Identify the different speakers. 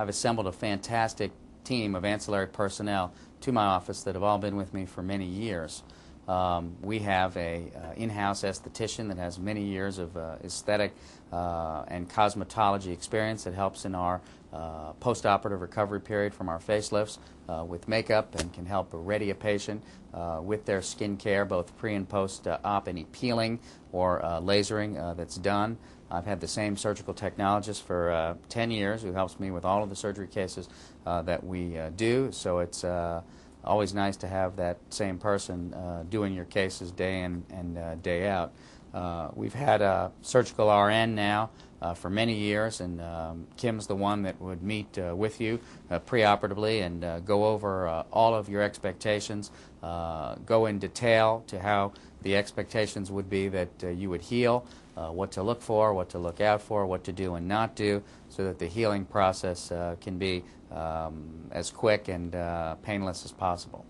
Speaker 1: I've assembled a fantastic team of ancillary personnel to my office that have all been with me for many years. Um, we have a uh, in-house esthetician that has many years of uh, aesthetic uh, and cosmetology experience that helps in our uh, post-operative recovery period from our facelifts uh, with makeup and can help ready a patient uh, with their skin care, both pre and post-op, any peeling or lasering that's done. I've had the same surgical technologist for 10 years who helps me with all of the surgery cases that we do. So it's always nice to have that same person uh, doing your cases day in and uh, day out. Uh, we've had a surgical RN now uh, for many years, and um, Kim's the one that would meet uh, with you uh, preoperatively and go over all of your expectations, go in detail to how the expectations would be that you would heal, what to look for, what to look out for, what to do and not do, so that the healing process can be um, as quick and painless as possible.